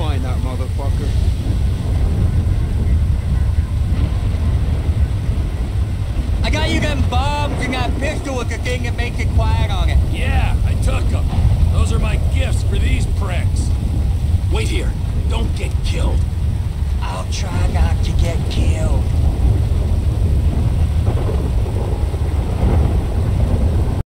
find that motherfucker. I got you them bombs and that pistol with the thing that makes it quiet on it. Yeah, I took them. Those are my gifts for these pricks. Wait here. Don't get killed. I'll try not to get killed.